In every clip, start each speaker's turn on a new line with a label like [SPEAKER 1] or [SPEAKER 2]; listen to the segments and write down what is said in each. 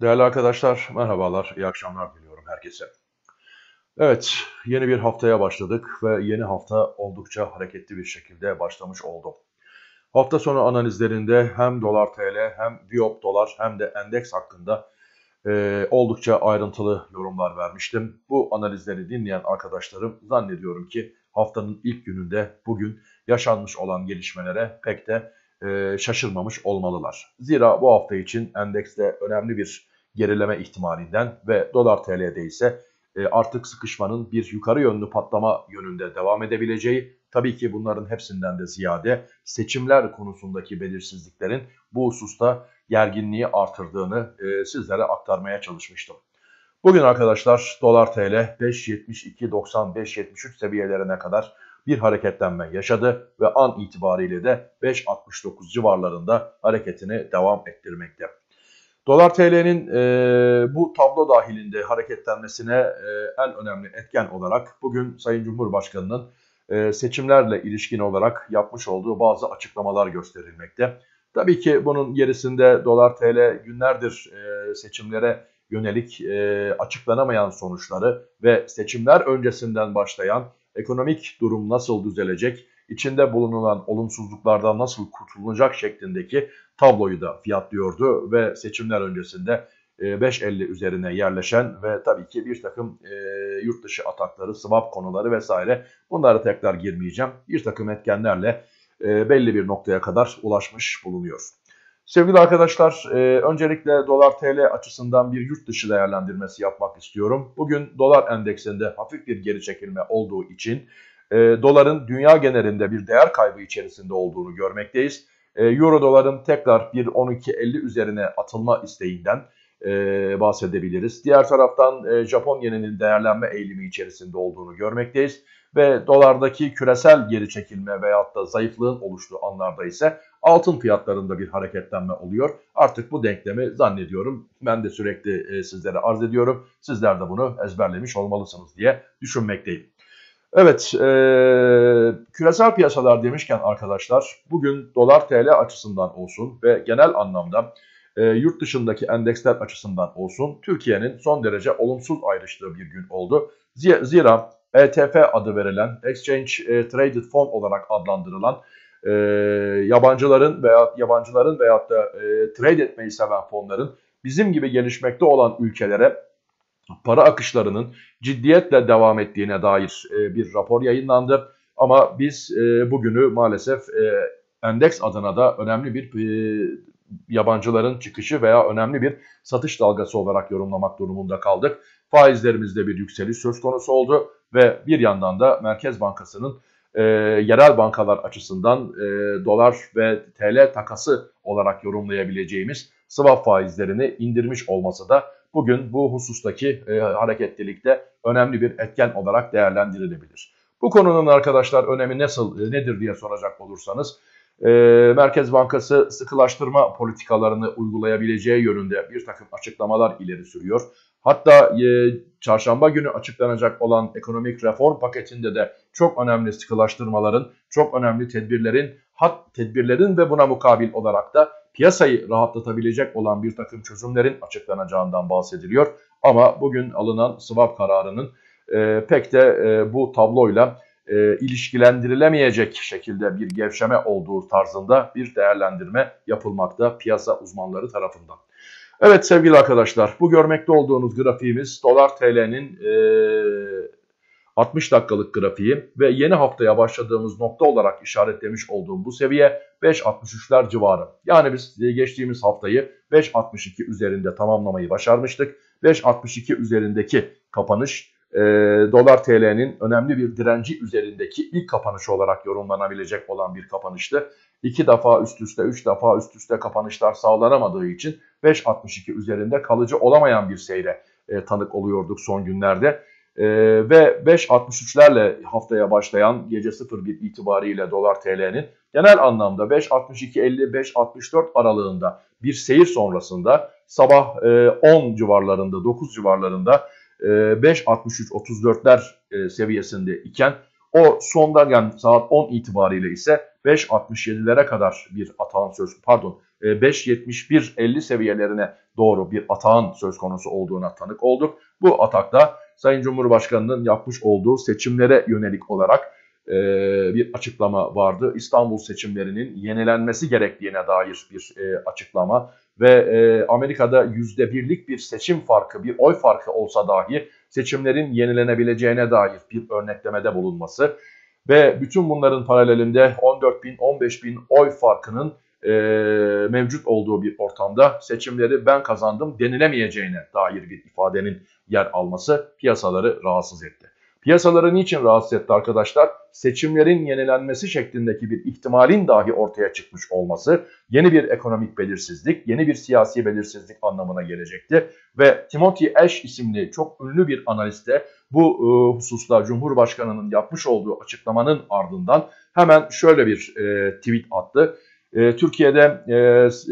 [SPEAKER 1] Değerli arkadaşlar, merhabalar, iyi akşamlar diliyorum herkese. Evet, yeni bir haftaya başladık ve yeni hafta oldukça hareketli bir şekilde başlamış oldu. Hafta sonu analizlerinde hem dolar TL hem Biop dolar hem de endeks hakkında e, oldukça ayrıntılı yorumlar vermiştim. Bu analizleri dinleyen arkadaşlarım zannediyorum ki haftanın ilk gününde bugün yaşanmış olan gelişmelere pek de e, şaşırmamış olmalılar. Zira bu hafta için endekste önemli bir gerileme ihtimalinden ve dolar TL'de ise e, artık sıkışmanın bir yukarı yönlü patlama yönünde devam edebileceği, tabii ki bunların hepsinden de ziyade seçimler konusundaki belirsizliklerin bu hususta gerginliği artırdığını e, sizlere aktarmaya çalışmıştım. Bugün arkadaşlar dolar TL 5.72-95-73 seviyelerine kadar bir hareketlenme yaşadı ve an itibariyle de 5.69 civarlarında hareketini devam ettirmekte. Dolar TL'nin e, bu tablo dahilinde hareketlenmesine e, en önemli etken olarak bugün Sayın Cumhurbaşkanı'nın e, seçimlerle ilişkin olarak yapmış olduğu bazı açıklamalar gösterilmekte. Tabii ki bunun gerisinde dolar TL günlerdir e, seçimlere yönelik e, açıklanamayan sonuçları ve seçimler öncesinden başlayan ekonomik durum nasıl düzelecek, içinde bulunulan olumsuzluklardan nasıl kurtulunacak şeklindeki tabloyu da fiyatlıyordu ve seçimler öncesinde 5.50 e, üzerine yerleşen ve tabii ki bir takım e, yurt dışı atakları, swap konuları vesaire bunlara tekrar girmeyeceğim. Bir takım etkenlerle e, belli bir noktaya kadar ulaşmış bulunuyor. Sevgili arkadaşlar, e, öncelikle dolar TL açısından bir yurt dışı değerlendirmesi yapmak istiyorum. Bugün dolar endeksinde hafif bir geri çekilme olduğu için e, doların dünya genelinde bir değer kaybı içerisinde olduğunu görmekteyiz. E, Euro doların tekrar 1.12.50 üzerine atılma isteğinden e, bahsedebiliriz. Diğer taraftan e, Japon yeninin değerlenme eğilimi içerisinde olduğunu görmekteyiz. Ve dolardaki küresel geri çekilme veyahut da zayıflığın oluştuğu anlarda ise altın fiyatlarında bir hareketlenme oluyor. Artık bu denklemi zannediyorum ben de sürekli e, sizlere arz ediyorum. Sizler de bunu ezberlemiş olmalısınız diye düşünmekteyim. Evet, e, küresel piyasalar demişken arkadaşlar bugün dolar TL açısından olsun ve genel anlamda e, yurt dışındaki endeksler açısından olsun Türkiye'nin son derece olumsuz ayrıştığı bir gün oldu. Zira ETF adı verilen Exchange e, Traded Fund olarak adlandırılan e, yabancıların veya yabancıların veyahut da e, trade etmeyi seven fonların bizim gibi gelişmekte olan ülkelere para akışlarının ciddiyetle devam ettiğine dair e, bir rapor yayınlandı. Ama biz e, bugünü maalesef e, endeks adına da önemli bir yabancıların çıkışı veya önemli bir satış dalgası olarak yorumlamak durumunda kaldık. Faizlerimizde bir yükseliş söz konusu oldu ve bir yandan da Merkez Bankası'nın e, yerel bankalar açısından e, dolar ve TL takası olarak yorumlayabileceğimiz swap faizlerini indirmiş olması da bugün bu husustaki e, hareketlilikte önemli bir etken olarak değerlendirilebilir. Bu konunun arkadaşlar önemi nasıl e, nedir diye soracak olursanız e, Merkez Bankası sıkılaştırma politikalarını uygulayabileceği yönünde bir takım açıklamalar ileri sürüyor. Hatta e, çarşamba günü açıklanacak olan ekonomik reform paketinde de çok önemli sıkılaştırmaların, çok önemli tedbirlerin, hat tedbirlerin ve buna mukabil olarak da piyasayı rahatlatabilecek olan bir takım çözümlerin açıklanacağından bahsediliyor. Ama bugün alınan swap kararının e, pek de e, bu tabloyla e, ilişkilendirilemeyecek şekilde bir gevşeme olduğu tarzında bir değerlendirme yapılmakta piyasa uzmanları tarafından. Evet sevgili arkadaşlar bu görmekte olduğunuz grafiğimiz dolar TL'nin e, 60 dakikalık grafiği ve yeni haftaya başladığımız nokta olarak işaretlemiş olduğum bu seviye 5.63'ler civarı. Yani biz geçtiğimiz haftayı 5.62 üzerinde tamamlamayı başarmıştık. 5.62 üzerindeki kapanış e, dolar TL'nin önemli bir direnci üzerindeki ilk kapanışı olarak yorumlanabilecek olan bir kapanıştı. İki defa üst üste, üç defa üst üste kapanışlar sağlanamadığı için 5.62 üzerinde kalıcı olamayan bir seyre e, tanık oluyorduk son günlerde. E, ve 5.63'lerle haftaya başlayan gece 01 itibariyle dolar TL'nin genel anlamda 5.62-50-5.64 aralığında bir seyir sonrasında sabah e, 10 civarlarında 9 civarlarında 5.63-34'ler e, e, seviyesinde iken o sondan yani saat 10 itibariyle ise 5.67'lere kadar bir atan söz pardon 5.71-50 seviyelerine doğru bir atağın söz konusu olduğuna tanık olduk. Bu atakta Sayın Cumhurbaşkanı'nın yapmış olduğu seçimlere yönelik olarak e, bir açıklama vardı. İstanbul seçimlerinin yenilenmesi gerektiğine dair bir e, açıklama ve e, Amerika'da yüzde birlik bir seçim farkı, bir oy farkı olsa dahi seçimlerin yenilenebileceğine dair bir örneklemede bulunması ve bütün bunların paralelinde 14 bin, 15 bin oy farkının e, mevcut olduğu bir ortamda seçimleri ben kazandım denilemeyeceğine dair bir ifadenin yer alması piyasaları rahatsız etti. Piyasaları niçin rahatsız etti arkadaşlar? Seçimlerin yenilenmesi şeklindeki bir ihtimalin dahi ortaya çıkmış olması yeni bir ekonomik belirsizlik, yeni bir siyasi belirsizlik anlamına gelecekti. Ve Timothy Ash isimli çok ünlü bir analiste bu e, hususta Cumhurbaşkanı'nın yapmış olduğu açıklamanın ardından hemen şöyle bir e, tweet attı. E, Türkiye'de e,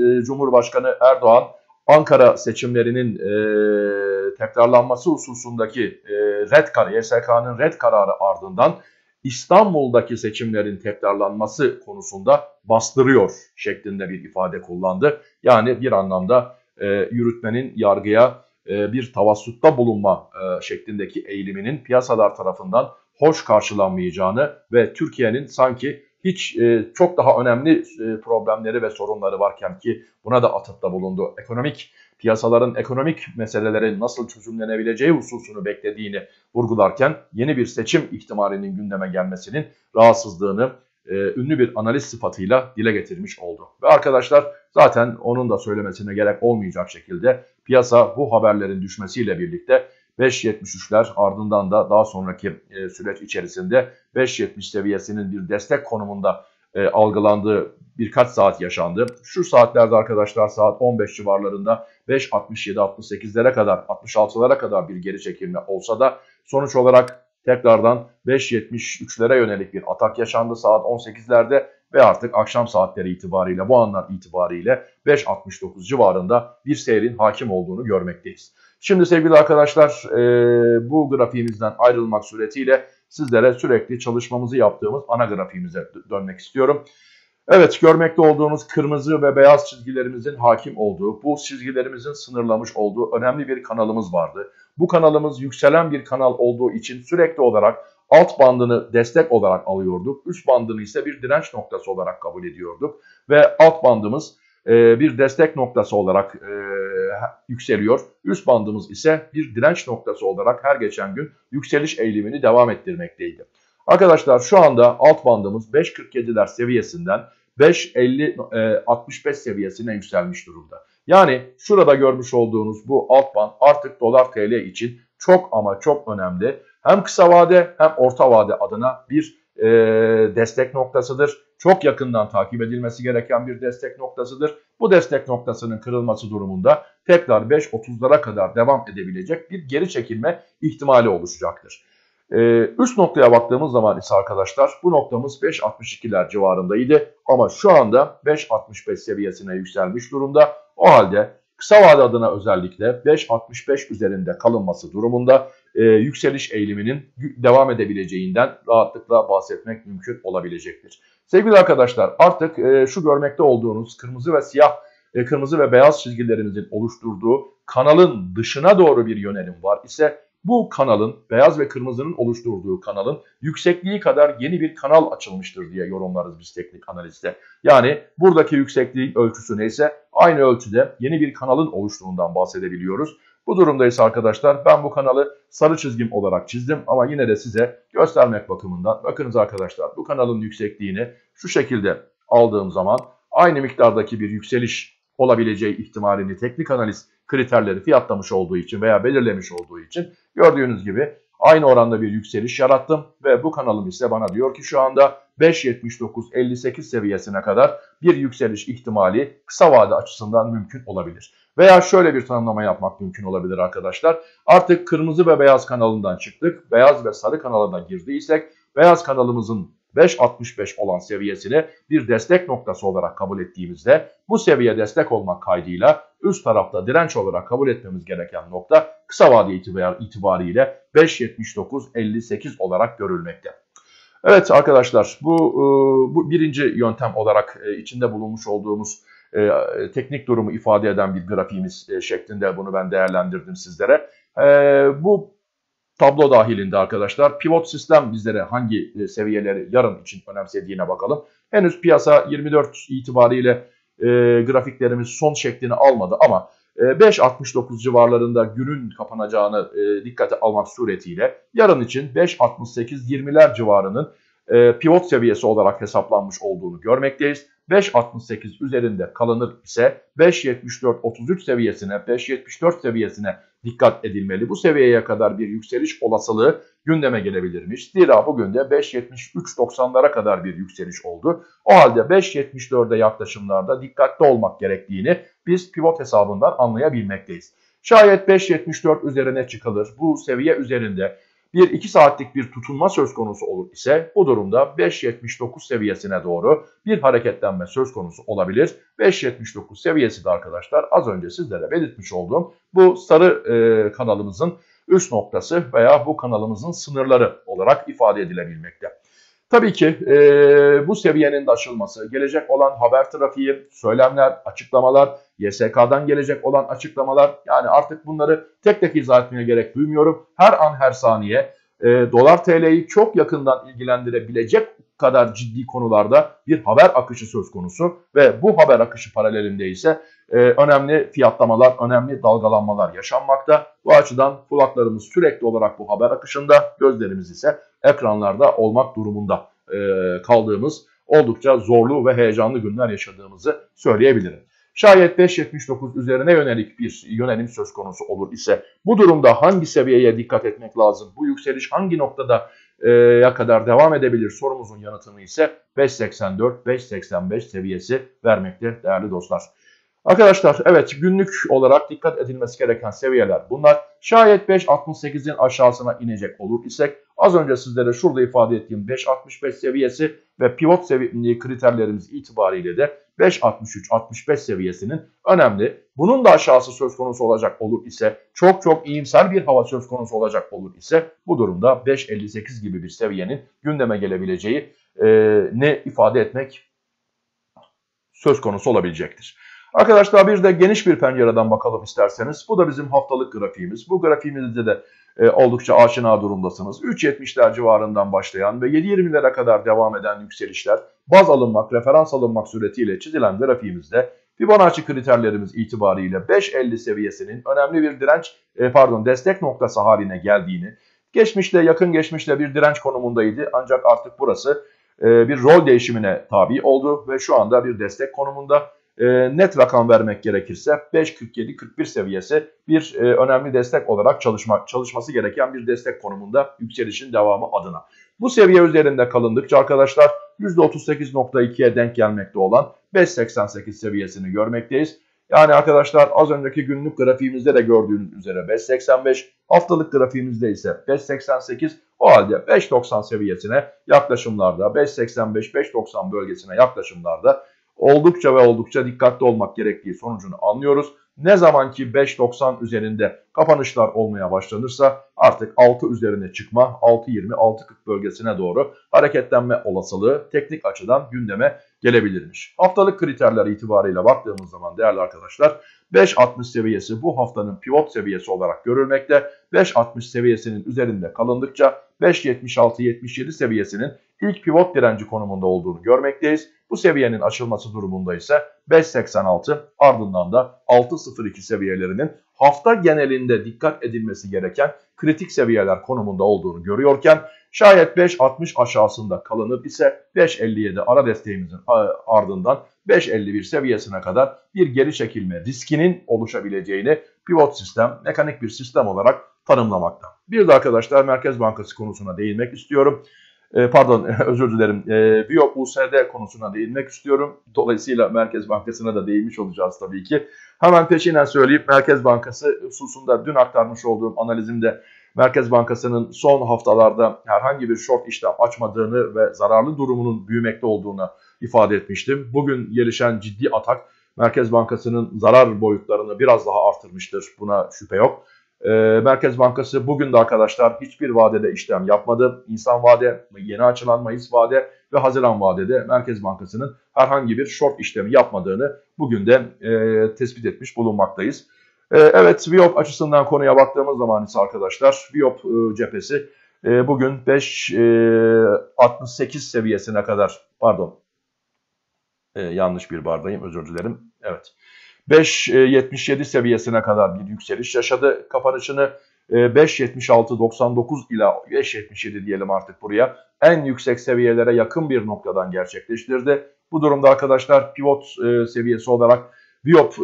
[SPEAKER 1] e Cumhurbaşkanı Erdoğan Ankara seçimlerinin e, tekrarlanması hususundaki e, red kararı, YSK'nın red kararı ardından İstanbul'daki seçimlerin tekrarlanması konusunda bastırıyor şeklinde bir ifade kullandı. Yani bir anlamda e, yürütmenin yargıya e, bir tavassutta bulunma e, şeklindeki eğiliminin piyasalar tarafından hoş karşılanmayacağını ve Türkiye'nin sanki hiç e, çok daha önemli e, problemleri ve sorunları varken ki buna da atıfta bulundu. Ekonomik piyasaların ekonomik meselelerin nasıl çözümlenebileceği hususunu beklediğini vurgularken yeni bir seçim ihtimalinin gündeme gelmesinin rahatsızlığını e, ünlü bir analiz sıfatıyla dile getirmiş oldu. Ve arkadaşlar zaten onun da söylemesine gerek olmayacak şekilde piyasa bu haberlerin düşmesiyle birlikte 5.73'ler ardından da daha sonraki e, süreç içerisinde 5.70 seviyesinin bir destek konumunda e, algılandığı birkaç saat yaşandı. Şu saatlerde arkadaşlar saat 15 civarlarında 5.67-68'lere kadar 66'lara kadar bir geri çekilme olsa da sonuç olarak tekrardan 5.73'lere yönelik bir atak yaşandı saat 18'lerde ve artık akşam saatleri itibariyle bu anlar itibariyle 5.69 civarında bir seyrin hakim olduğunu görmekteyiz. Şimdi sevgili arkadaşlar e, bu grafiğimizden ayrılmak suretiyle sizlere sürekli çalışmamızı yaptığımız ana grafiğimize dönmek istiyorum. Evet görmekte olduğunuz kırmızı ve beyaz çizgilerimizin hakim olduğu, bu çizgilerimizin sınırlamış olduğu önemli bir kanalımız vardı. Bu kanalımız yükselen bir kanal olduğu için sürekli olarak alt bandını destek olarak alıyorduk. Üst bandını ise bir direnç noktası olarak kabul ediyorduk. Ve alt bandımız e, bir destek noktası olarak e, yükseliyor. Üst bandımız ise bir direnç noktası olarak her geçen gün yükseliş eğilimini devam ettirmekteydi. Arkadaşlar şu anda alt bandımız 5.47'ler seviyesinden 5.50-65 e, seviyesine yükselmiş durumda. Yani şurada görmüş olduğunuz bu alt band artık dolar TL için çok ama çok önemli. Hem kısa vade hem orta vade adına bir e, destek noktasıdır. Çok yakından takip edilmesi gereken bir destek noktasıdır. Bu destek noktasının kırılması durumunda tekrar 5.30'lara kadar devam edebilecek bir geri çekilme ihtimali oluşacaktır. Ee, üst noktaya baktığımız zaman ise arkadaşlar bu noktamız 5.62'ler civarındaydı. Ama şu anda 5.65 seviyesine yükselmiş durumda. O halde kısa vade adına özellikle 5.65 üzerinde kalınması durumunda e, yükseliş eğiliminin devam edebileceğinden rahatlıkla bahsetmek mümkün olabilecektir. Sevgili arkadaşlar artık e, şu görmekte olduğunuz kırmızı ve siyah, e, kırmızı ve beyaz çizgilerimizin oluşturduğu kanalın dışına doğru bir yönelim var ise bu kanalın, beyaz ve kırmızının oluşturduğu kanalın yüksekliği kadar yeni bir kanal açılmıştır diye yorumlarız biz teknik analizde. Yani buradaki yüksekliğin ölçüsü neyse aynı ölçüde yeni bir kanalın oluştuğundan bahsedebiliyoruz. Bu durumda ise arkadaşlar ben bu kanalı sarı çizgim olarak çizdim ama yine de size göstermek bakımından bakınız arkadaşlar bu kanalın yüksekliğini şu şekilde aldığım zaman aynı miktardaki bir yükseliş olabileceği ihtimalini teknik analiz kriterleri fiyatlamış olduğu için veya belirlemiş olduğu için gördüğünüz gibi aynı oranda bir yükseliş yarattım ve bu kanalım ise bana diyor ki şu anda 5.79-58 seviyesine kadar bir yükseliş ihtimali kısa vade açısından mümkün olabilir. Veya şöyle bir tanımlama yapmak mümkün olabilir arkadaşlar. Artık kırmızı ve beyaz kanalından çıktık. Beyaz ve sarı kanalına girdiysek beyaz kanalımızın 5.65 olan seviyesini bir destek noktası olarak kabul ettiğimizde bu seviye destek olmak kaydıyla üst tarafta direnç olarak kabul etmemiz gereken nokta kısa vade itibariyle 5.79-58 olarak görülmekte. Evet arkadaşlar bu, e, bu birinci yöntem olarak e, içinde bulunmuş olduğumuz e, teknik durumu ifade eden bir grafiğimiz şeklinde bunu ben değerlendirdim sizlere. Bu tablo dahilinde arkadaşlar pivot sistem bizlere hangi e, seviyeleri yarın için önemsediğine bakalım. Henüz piyasa 24 itibariyle e, grafiklerimiz son şeklini almadı ama 5.69 e, civarlarında günün kapanacağını e, dikkate almak suretiyle yarın için 5.68-20'ler civarının e, pivot seviyesi olarak hesaplanmış olduğunu görmekteyiz. 5.68 üzerinde kalınır ise 5.74-33 seviyesine, 5.74 seviyesine dikkat edilmeli. Bu seviyeye kadar bir yükseliş olasılığı gündeme gelebilirmiş. Zira bugün de 5.73-90'lara kadar bir yükseliş oldu. O halde 5.74'e yaklaşımlarda dikkatli olmak gerektiğini biz pivot hesabından anlayabilmekteyiz. Şayet 5.74 üzerine çıkılır, bu seviye üzerinde bir 2 saatlik bir tutunma söz konusu olur ise bu durumda 5.79 seviyesine doğru bir hareketlenme söz konusu olabilir. 5.79 seviyesi de arkadaşlar az önce sizlere belirtmiş olduğum bu sarı e, kanalımızın üst noktası veya bu kanalımızın sınırları olarak ifade edilebilmekte. Tabii ki e, bu seviyenin de aşılması, gelecek olan haber trafiği, söylemler, açıklamalar, YSK'dan gelecek olan açıklamalar yani artık bunları tek tek izah etmeye gerek duymuyorum. Her an her saniye e, dolar TL'yi çok yakından ilgilendirebilecek kadar ciddi konularda bir haber akışı söz konusu ve bu haber akışı paralelinde ise e, önemli fiyatlamalar, önemli dalgalanmalar yaşanmakta. Bu açıdan kulaklarımız sürekli olarak bu haber akışında, gözlerimiz ise ekranlarda olmak durumunda e, kaldığımız oldukça zorlu ve heyecanlı günler yaşadığımızı söyleyebilirim. Şayet 5.79 üzerine yönelik bir yönelim söz konusu olur ise bu durumda hangi seviyeye dikkat etmek lazım? Bu yükseliş hangi noktada ya kadar devam edebilir sorumuzun yanıtını ise 5.84-5.85 seviyesi vermekte değerli dostlar. Arkadaşlar evet günlük olarak dikkat edilmesi gereken seviyeler bunlar. Şayet 5.68'in aşağısına inecek olur isek az önce sizlere şurada ifade ettiğim 5.65 seviyesi ve pivot seviye kriterlerimiz itibariyle de 5.63-65 seviyesinin önemli. Bunun da aşağısı söz konusu olacak olur ise çok çok iyimser bir hava söz konusu olacak olur ise bu durumda 5.58 gibi bir seviyenin gündeme gelebileceği e, ne ifade etmek söz konusu olabilecektir. Arkadaşlar bir de geniş bir pencereden bakalım isterseniz. Bu da bizim haftalık grafiğimiz. Bu grafiğimizde de e, oldukça aşina durumdasınız. 3.70'ler civarından başlayan ve 7.20'lere kadar devam eden yükselişler baz alınmak, referans alınmak suretiyle çizilen grafiğimizde Fibonacci kriterlerimiz itibariyle 5.50 seviyesinin önemli bir direnç, e, pardon destek noktası haline geldiğini, geçmişte yakın geçmişte bir direnç konumundaydı ancak artık burası e, bir rol değişimine tabi oldu ve şu anda bir destek konumunda e, net rakam vermek gerekirse 5.47-41 seviyesi bir e, önemli destek olarak çalışma, çalışması gereken bir destek konumunda yükselişin devamı adına. Bu seviye üzerinde kalındıkça arkadaşlar %38.2'ye denk gelmekte olan 5.88 seviyesini görmekteyiz. Yani arkadaşlar az önceki günlük grafiğimizde de gördüğünüz üzere 5.85, haftalık grafiğimizde ise 5.88, o halde 5.90 seviyesine yaklaşımlarda, 5.85-5.90 bölgesine yaklaşımlarda oldukça ve oldukça dikkatli olmak gerektiği sonucunu anlıyoruz. Ne zaman ki 5.90 üzerinde kapanışlar olmaya başlanırsa artık 6 üzerine çıkma 6.20-6.40 bölgesine doğru hareketlenme olasılığı teknik açıdan gündeme gelebilirmiş. Haftalık kriterler itibariyle baktığımız zaman değerli arkadaşlar 5.60 seviyesi bu haftanın pivot seviyesi olarak görülmekte. 5.60 seviyesinin üzerinde kalındıkça 5.76-77 seviyesinin ilk pivot direnci konumunda olduğunu görmekteyiz. Bu seviyenin aşılması durumunda ise 5.86 ardından da 6.02 seviyelerinin hafta genelinde dikkat edilmesi gereken kritik seviyeler konumunda olduğunu görüyorken şayet 5.60 aşağısında kalınır ise 5.57 ara desteğimizin ardından 5.51 seviyesine kadar bir geri çekilme riskinin oluşabileceğini pivot sistem mekanik bir sistem olarak tanımlamakta. Bir de arkadaşlar Merkez Bankası konusuna değinmek istiyorum. E, pardon özür dilerim. E, Biyo USD konusuna değinmek istiyorum. Dolayısıyla Merkez Bankası'na da değinmiş olacağız tabii ki. Hemen peşinen söyleyip Merkez Bankası hususunda dün aktarmış olduğum analizimde Merkez Bankası'nın son haftalarda herhangi bir short işlem açmadığını ve zararlı durumunun büyümekte olduğunu ifade etmiştim. Bugün gelişen ciddi atak Merkez Bankası'nın zarar boyutlarını biraz daha artırmıştır. Buna şüphe yok. E, Merkez Bankası bugün de arkadaşlar hiçbir vadede işlem yapmadı. İnsan vade, yeni açılan Mayıs vade ve Haziran vadede Merkez Bankası'nın herhangi bir short işlemi yapmadığını bugün de e, tespit etmiş bulunmaktayız. E, evet Viyop açısından konuya baktığımız zaman ise arkadaşlar Viyop e, cephesi e, bugün 5.68 e, seviyesine kadar pardon e, yanlış bir bardayım özür dilerim. Evet 5.77 seviyesine kadar bir yükseliş yaşadı. Kapanışını 5.76.99 ila 5.77 diyelim artık buraya en yüksek seviyelere yakın bir noktadan gerçekleştirdi. Bu durumda arkadaşlar pivot seviyesi olarak Viyop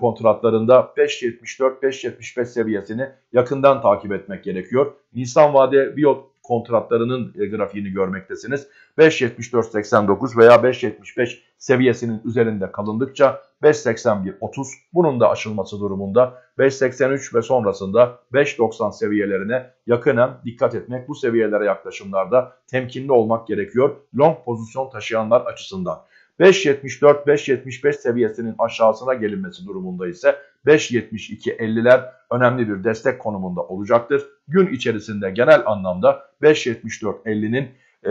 [SPEAKER 1] kontratlarında 5.74-5.75 seviyesini yakından takip etmek gerekiyor. Nisan vade Viyop kontratlarının e, grafiğini görmektesiniz. 5.74.89 veya 5.75 seviyesinin üzerinde kalındıkça 5.81.30 bunun da aşılması durumunda 5.83 ve sonrasında 5.90 seviyelerine yakınen dikkat etmek bu seviyelere yaklaşımlarda temkinli olmak gerekiyor long pozisyon taşıyanlar açısından. 5.74-5.75 seviyesinin aşağısına gelinmesi durumunda ise 5.72-50'ler önemli bir destek konumunda olacaktır. Gün içerisinde genel anlamda 5.74-50'nin e,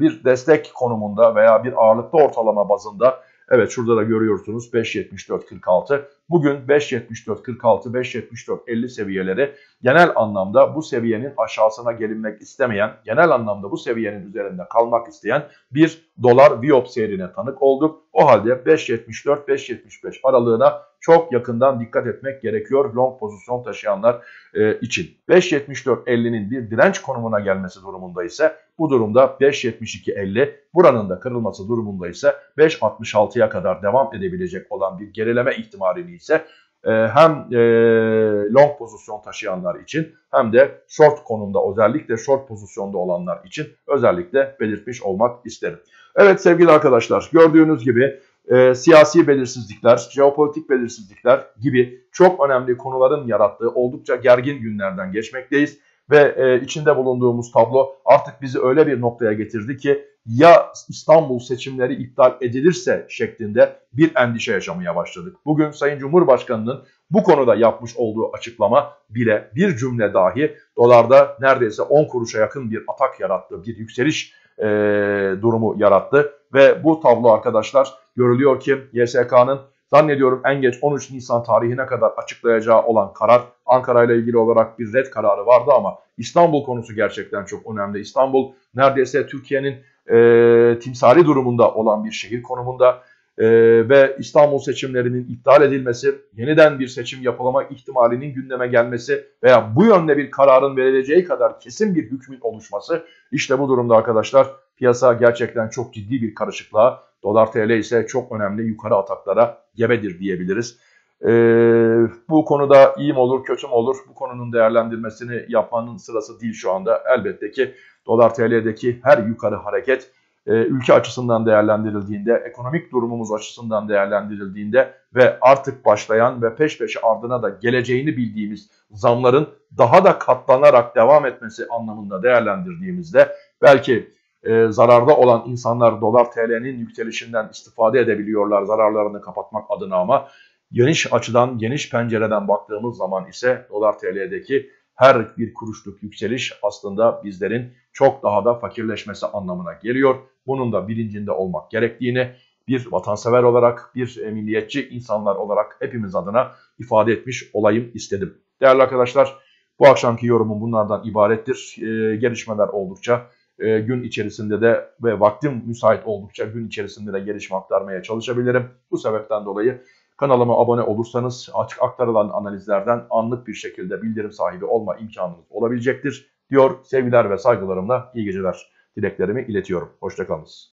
[SPEAKER 1] bir destek konumunda veya bir ağırlıklı ortalama bazında Evet şurada da görüyorsunuz 5.74.46. Bugün 5.74.46, 5.74.50 seviyeleri genel anlamda bu seviyenin aşağısına gelinmek istemeyen, genel anlamda bu seviyenin üzerinde kalmak isteyen bir dolar Viyop seyrine tanık olduk. O halde 5.74-5.75 aralığına çok yakından dikkat etmek gerekiyor long pozisyon taşıyanlar e, için. 5.74.50'nin bir direnç konumuna gelmesi durumunda ise bu durumda 5.72.50 buranın da kırılması durumunda ise 5.66'ya kadar devam edebilecek olan bir gerileme ihtimalini ise e, hem e, long pozisyon taşıyanlar için hem de short konumda özellikle short pozisyonda olanlar için özellikle belirtmiş olmak isterim. Evet sevgili arkadaşlar gördüğünüz gibi e, siyasi belirsizlikler, jeopolitik belirsizlikler gibi çok önemli konuların yarattığı oldukça gergin günlerden geçmekteyiz. Ve e, içinde bulunduğumuz tablo artık bizi öyle bir noktaya getirdi ki ya İstanbul seçimleri iptal edilirse şeklinde bir endişe yaşamaya başladık. Bugün Sayın Cumhurbaşkanı'nın bu konuda yapmış olduğu açıklama bile bir cümle dahi dolarda neredeyse 10 kuruşa yakın bir atak yarattı, bir yükseliş e, durumu yarattı. Ve bu tablo arkadaşlar görülüyor ki YSK'nın zannediyorum en geç 13 Nisan tarihine kadar açıklayacağı olan karar Ankara ile ilgili olarak bir red kararı vardı ama İstanbul konusu gerçekten çok önemli. İstanbul neredeyse Türkiye'nin e, timsali durumunda olan bir şehir konumunda e, ve İstanbul seçimlerinin iptal edilmesi, yeniden bir seçim yapılama ihtimalinin gündeme gelmesi veya bu yönde bir kararın verileceği kadar kesin bir hükmün oluşması işte bu durumda arkadaşlar piyasa gerçekten çok ciddi bir karışıklığa, dolar TL ise çok önemli yukarı ataklara gebedir diyebiliriz. Ee, bu konuda iyi mi olur, kötü mü olur? Bu konunun değerlendirmesini yapmanın sırası değil şu anda. Elbette ki dolar TL'deki her yukarı hareket e, ülke açısından değerlendirildiğinde, ekonomik durumumuz açısından değerlendirildiğinde ve artık başlayan ve peş peşe ardına da geleceğini bildiğimiz zamların daha da katlanarak devam etmesi anlamında değerlendirdiğimizde belki e, zararda olan insanlar dolar TL'nin yükselişinden istifade edebiliyorlar zararlarını kapatmak adına ama geniş açıdan, geniş pencereden baktığımız zaman ise dolar TL'deki her bir kuruşluk yükseliş aslında bizlerin çok daha da fakirleşmesi anlamına geliyor. Bunun da bilincinde olmak gerektiğini bir vatansever olarak, bir milliyetçi insanlar olarak hepimiz adına ifade etmiş olayım istedim. Değerli arkadaşlar, bu akşamki yorumum bunlardan ibarettir. Ee, gelişmeler oldukça e, gün içerisinde de ve vaktim müsait oldukça gün içerisinde de gelişme aktarmaya çalışabilirim. Bu sebepten dolayı Kanalıma abone olursanız açık aktarılan analizlerden anlık bir şekilde bildirim sahibi olma imkanınız olabilecektir. Diyor sevgiler ve saygılarımla iyi geceler dileklerimi iletiyorum. Hoşçakalınız.